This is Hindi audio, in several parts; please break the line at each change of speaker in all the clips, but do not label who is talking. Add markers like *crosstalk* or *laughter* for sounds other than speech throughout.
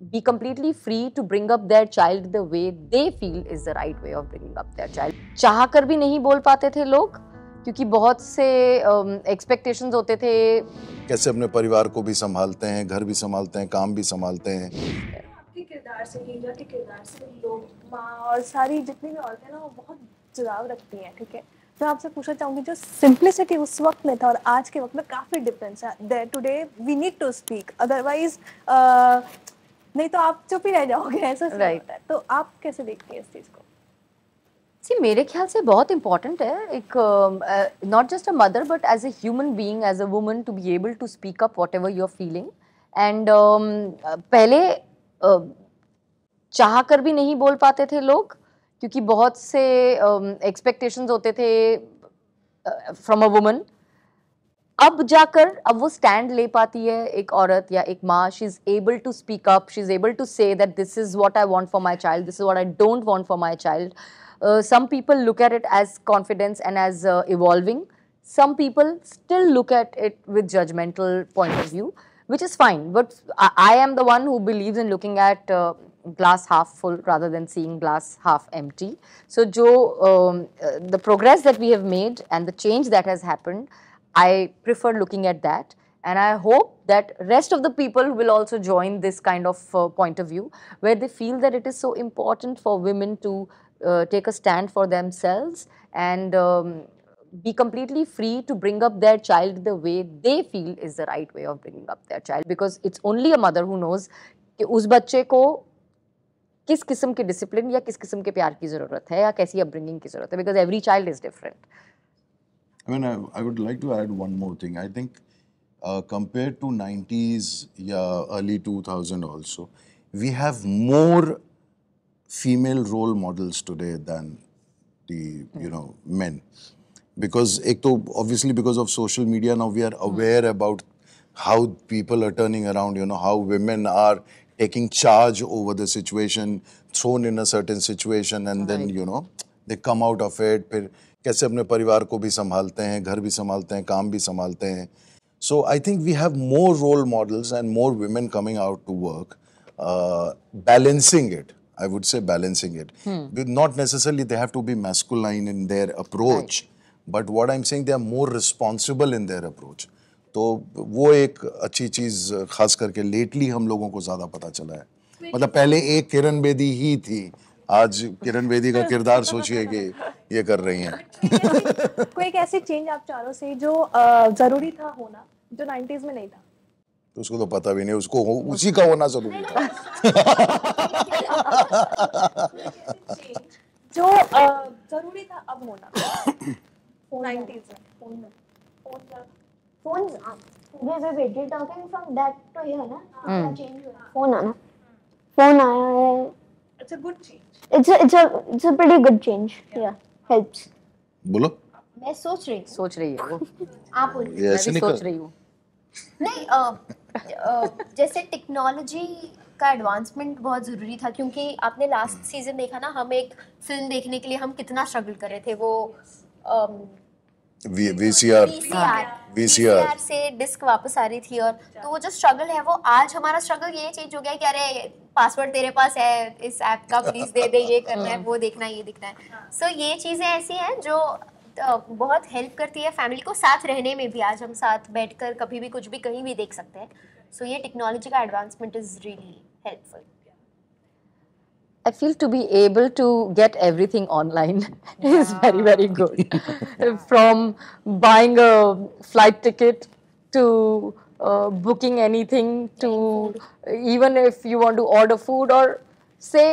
be completely free to bring up their child the way they feel is the right way of bringing up their child. चाह कर भी नहीं बोल पाते थे लोग क्योंकि बहुत से एक्सपेक्टेशंस um, होते थे।
कैसे अपने परिवार को भी संभालते हैं घर भी संभालते हैं काम भी संभालते हैं।
आपके किरदार से हीरा के किरदार से लोग माँ और सारी जितनी भी औरतें ना वो बहुत जुड़ाव रखती हैं ठीक है? मैं आपसे पूछना चाहूँगी जो सिंप्लिसिटी उस वक्त में था और आज के वक्त में काफ़ी डिफरेंस है। Today we need to speak otherwise नहीं तो आप चुप ही रह जाओगे ऐसा right. है। तो आप कैसे देखती हैं इस चीज़ को?
सी मेरे ख्याल से बहुत इंपॉर्टेंट है। एक not just a mother but as a human being as a woman to be able to speak up whatever you are feeling and पहले uh, चाह कर भी नहीं बोल पाते थे लोग क्योंकि बहुत से एक्सपेक्टेशंस um, होते थे फ्रॉम अ वुमन अब जाकर अब वो स्टैंड ले पाती है एक औरत या एक माँ she is able to speak up she is able to say that this is what I want for my child this is what I don't want for my child some people look at it as confidence and as uh, evolving some people still look at it with judgmental point of view which is fine but i, I am the one who believes in looking at uh, glass half full rather than seeing glass half empty. So, jo, um, uh, the progress that we have made and the change that has happened, I prefer looking at that. And I hope that rest of the people will also join this kind of uh, point of view, where they feel that it is so important for women to uh, take a stand for themselves and um, be completely free to bring up their child the way they feel is the right way of bringing up their child because it's only a mother who knows कि उस बच्चे को किस किस्म के डिसिप्लिन या किस किस्म के प्यार की ज़रूरत है या कैसी अपब्रिंगिंग की ज़रूरत है because every child is different
I mean, I, I would like to add one more thing. I think uh, compared to 90s, yeah, early 2000 also, we have more female role models today than the, you know, men. Because ek to, obviously because of social media now we are aware about how people are turning around, you know, how women are taking charge over the situation, thrown in a certain situation, and then you know they come out of it. फिर कैसे अपने परिवार को भी संभालते हैं घर भी संभालते हैं काम भी संभालते हैं I think we have more role models and more women coming out to work, uh, balancing it. I would say balancing it. Hmm. Not necessarily they have to be masculine in their approach, right. but what I'm saying they are more responsible in their approach. तो वो एक अच्छी चीज़ खास करके लेटली हम लोगों को ज़्यादा पता चला है मतलब पहले एक किरण बेदी ही थी आज किरण बेदी का किरदार सोचिए कि ये कर रही हैं।
कोई एक ऐसी चेंज आप चारों से जो ज़रूरी था होना जो 90s में नहीं था?
तो उसको तो पता भी नहीं उसको हो, उसी का होना ज़रूरी था।
जो ज़रूरी था अब होना। 90s में। Phone phone
phone wait wait wait you're talking from that to here ना change phone आना। phone आया है।
It's a good change.
It's a it's a it's a pretty good change. Yeah, yeah. Helps.
बोलो।
मैं सोच रही
सोच रही है। वो
आप बोलिए
मैं भी सोच रही हूँ।
नहीं आ, आ, जैसे टेक्नोलॉजी का एडवांसमेंट बहुत ज़रूरी था क्योंकि आपने लास्ट सीज़न देखा ना हम एक फ़िल्म देखने के लिए हम कितना स्ट्रगल कर रहे थे वो
वीसीआर
वीसीआर से डिस्क वापस आ रही थी और तो वो जो स्ट्रगल है वो आज हमारा स्ट्रगल ये चेंज हो गया कि अरे पासवर्ड तेरे पास है इस ऐप का प्लीज़ दे दे ये *laughs* करना है वो देखना ये दिखना है। सो so, ये चीज़ें ऐसी हैं जो बहुत हेल्प करती है फैमिली को साथ रहने में भी। आज हम साथ बैठकर कभी भी कुछ भी कहीं भी देख सकते हैं। सो so, ये टेक्नोलॉजी का advancement is really helpful
I feel to be able to get everything online *laughs* yeah. is very, very good. *laughs* From buying a flight ticket to uh, booking anything to even if you want to order food or say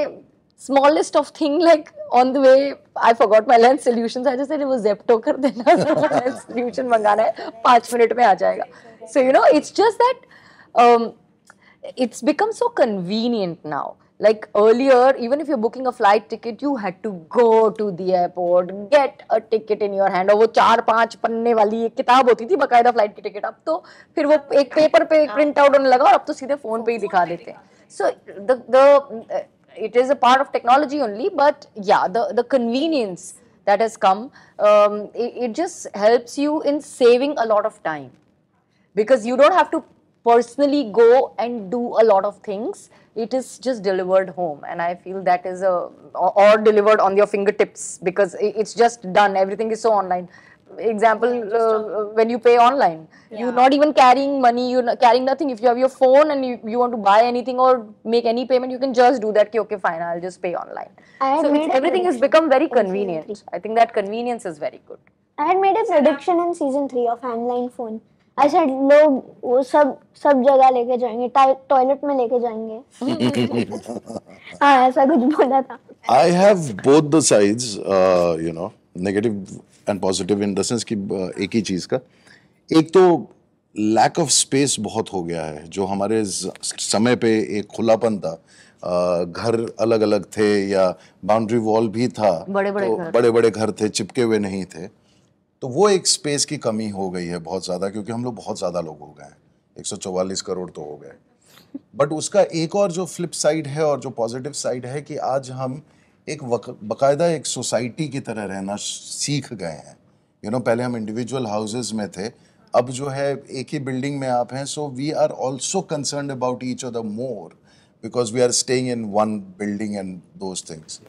smallest of thing like on the way I forgot my lens solutions. I just said it was Zepto kar dena lens solution mangana hai 5 minute mein aa jayega so you know it's just that um, it's become so convenient now like earlier even if you're booking a flight ticket you had to go to the airport get a ticket in your hand और वो चार पांच पन्ने वाली एक किताब होती थी बकायदा फ्लाइट की टिकट अब तो फिर वो एक पेपर पे प्रिंट आउट होने लगा और अब तो सीधे फोन पे ही दिखा देते हैं so the the it is a part of technology only but yeah the the convenience that has come um, it, it just helps you in saving a lot of time because you don't have to personally go and do a lot of things it is just delivered home. And i feel that is a or, delivered on your fingertips because it's just done. Everything is so online. Example uh, when you pay online you're not even carrying money you're not carrying nothing. If you have your phone and you, you want to buy anything or make any payment you can just do that. Okay fine i'll just pay online.
I
so everything has become very convenient. I think that convenience is very good.
I had made a prediction in season three of Handline Phone. I said लोग वो सब सब जगह लेके जाएँगे टॉयलेट में लेके जाएँगे। *laughs* हाँ ऐसा कुछ बोला था।
I have both the sides, uh, you know, negative and positive in the sense कि uh, एक ही चीज़ का। एक तो लैक ऑफ़ स्पेस बहुत हो गया है जो हमारे समय पे एक खुलापन था। Uh, घर अलग अलग थे या बाउंड्री वॉल भी था
बड़े-बड़े
तो
घर।
बड़े बड़े घर थे चिपके हुए नहीं थे। तो वो एक स्पेस की कमी हो गई है बहुत ज़्यादा, क्योंकि हम लोग बहुत ज़्यादा लोग हो गए हैं। 144 करोड़ तो हो गए। बट उसका एक और जो फ्लिप साइड है और जो पॉजिटिव साइड है कि आज हम एक बकायदा एक सोसाइटी की तरह रहना सीख गए हैं। यू नो पहले हम इंडिविजुअल हाउसेज में थे, अब जो है एक ही बिल्डिंग में आप हैं so we are also concern about each other more because we are staying in one building and those things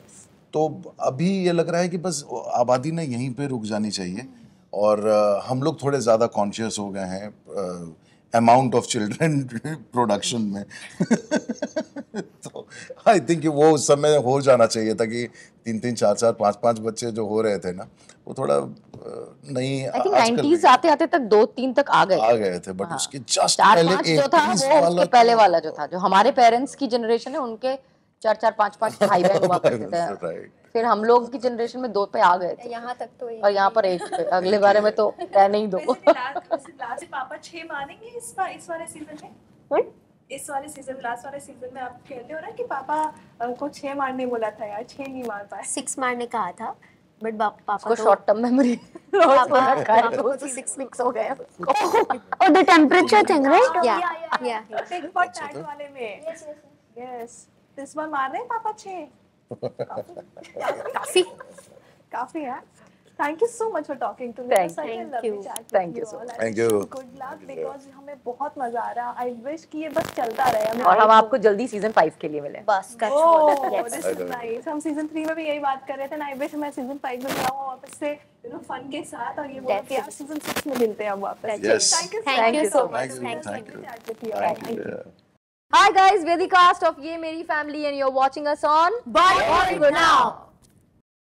तो अभी ये लग रहा है कि बस आबादी ने यहीं पे रुक जानी चाहिए। और हम लोग थोड़े ज़्यादा कॉन्शियस हो गए हैं अमाउंट ऑफ़ चिल्ड्रन प्रोडक्शन में। *laughs* तो आई थिंक वो उस समय हो जाना चाहिए था कि तीन तीन चार चार पाँच पाँच बच्चे जो हो रहे थे ना वो थोड़ा नहीं
90s आते आते तक दो तीन तक आ गए
आ गए थे बट हाँ। उसके जस्ट पहले
जो था वो
वाला
पहले
तो-
वाला जो था जो हमारे पेरेंट्स की जनरेशन है उनके चार चार पाँच पाँच *laughs* भाई बहन हुआ करते थे फिर हम लोग की जनरेशन में दो पे आ गए थे।
यहाँ तक तो
और यहाँ पर एक पे *laughs* अगले बारे में तो *laughs* रहने ही दो।
पापा छह मानेंगे इस बार इस वाले सीज़न में? इस वाले सीज़न लास्ट वाले सीज़न में आप कहते हो ना कि पापा को छह मारने बोला था यार छह नहीं मार पाए।
सिक्स मारने कहा था बट पापा तो
शॉर्ट टर्म मेमोरी
पापा
है तो
तो
सिक्स हो।
Oh, the temperature thing, right?
Yeah, yeah.
Tit for tat वाले में। यस इस बार मार रहे हैं पापा छह *laughs*
काफ़ी
काफ़ी है। Thank you so much for talking to me
Thank
you.
so much.
Thank you.
Good luck because हमें बहुत मज़ा आ रहा आई विश कि ये बस चलता रहे हमें
और हम आपको जल्दी सीज़न फाइव के लिए मिले।
बस कर
Oh, हम सीज़न थ्री में भी यही बात कर रहे थे ना आई विश मैं सीज़न फाइव में भी आऊँ वापस से यू नो फन के साथ और ये बोलो कि सीज़न सिक्स में मिलते हैं हम वापस thank you
Thank you so
Thank
much.
you.
Thank you.
Hi guys, we're the cast of Ye Meri Family and you're watching us on Bollywood Now.